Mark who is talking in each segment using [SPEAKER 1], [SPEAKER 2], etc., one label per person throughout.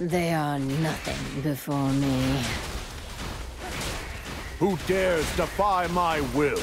[SPEAKER 1] They are nothing before me.
[SPEAKER 2] Who dares defy my will?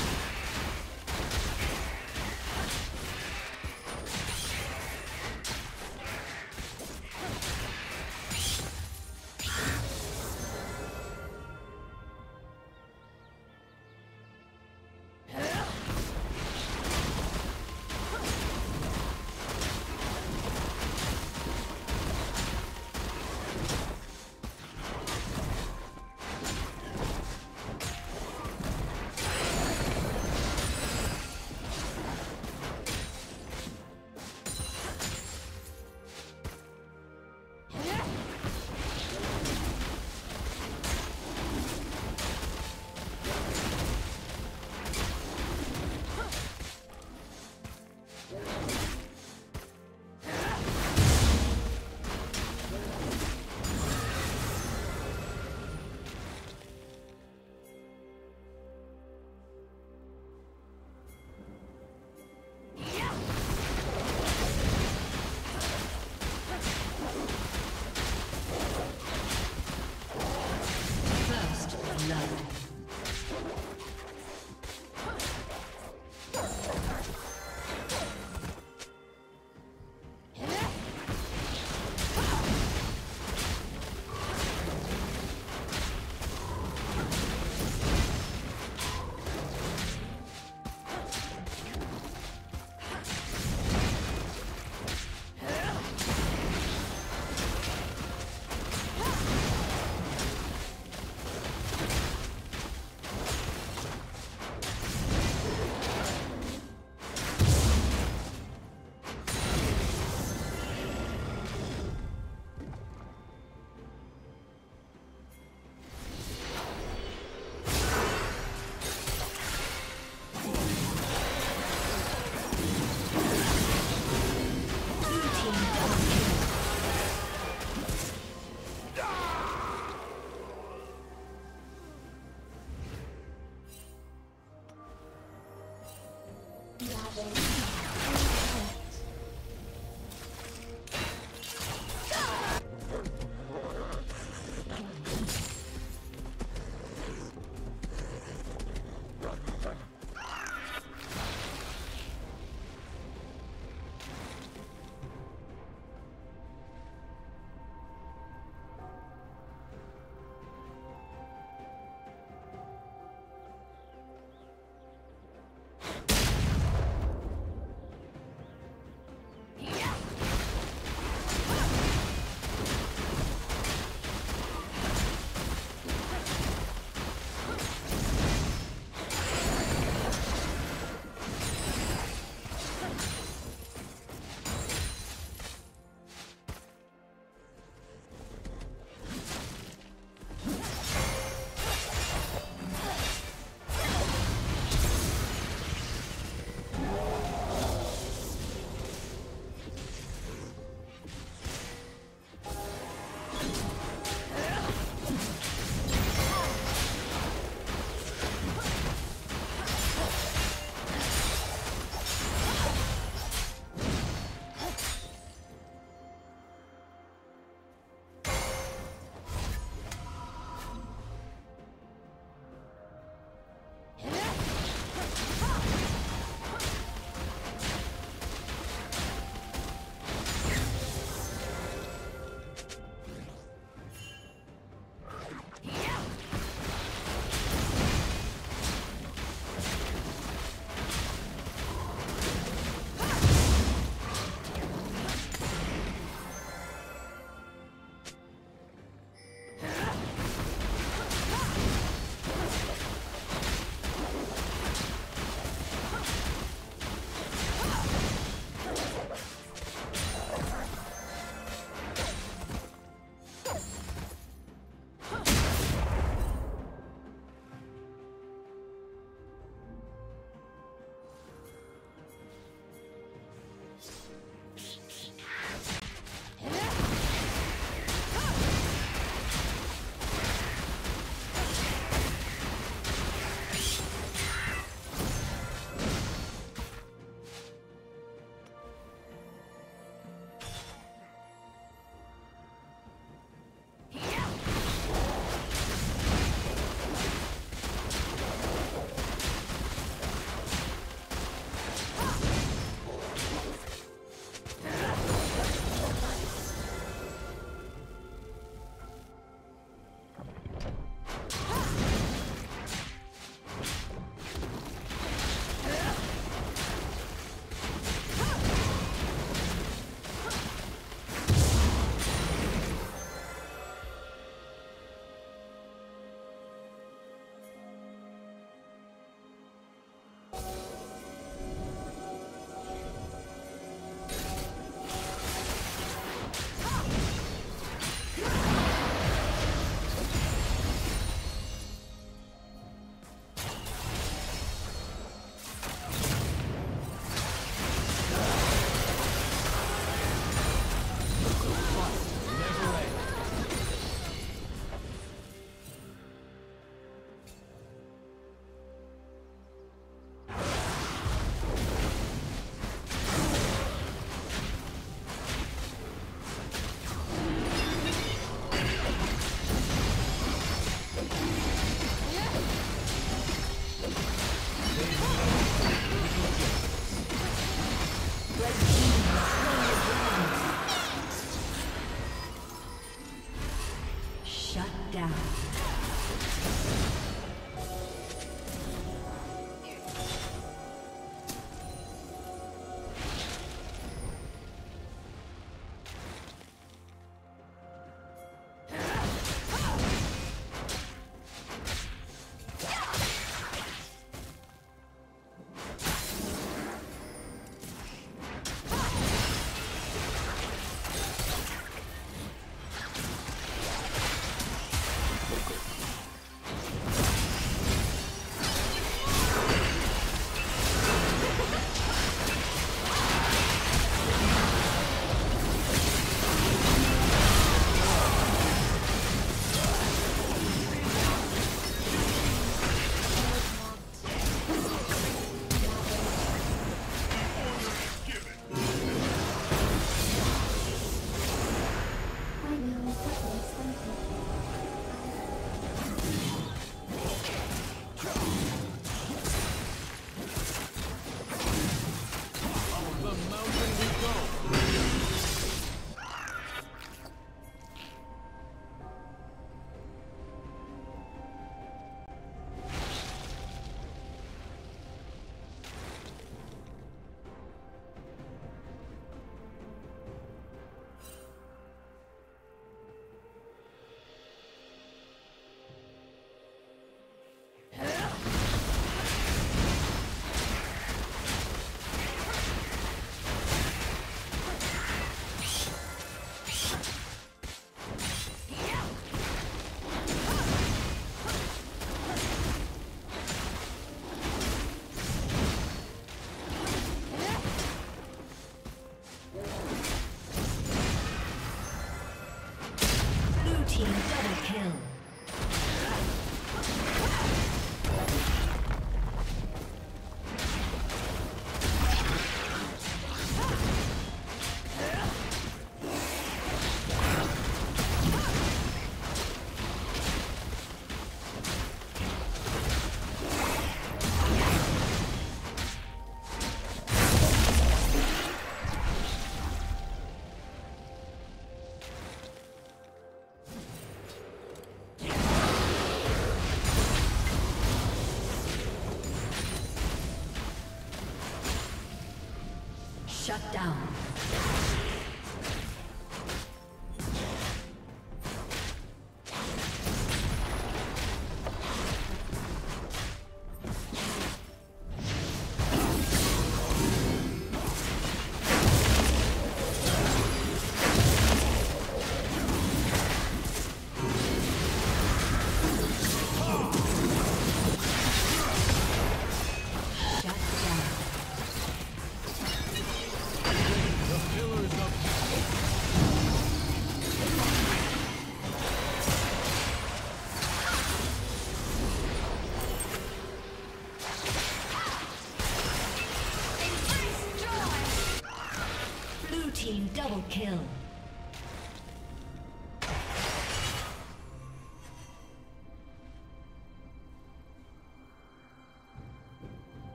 [SPEAKER 3] Shut down.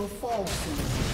[SPEAKER 3] Will fall soon.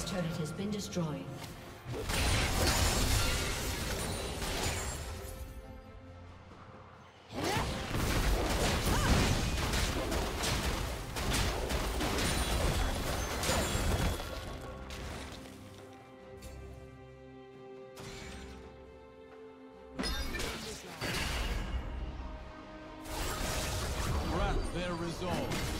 [SPEAKER 4] Team's turret has been destroyed.
[SPEAKER 3] Grant their resolve.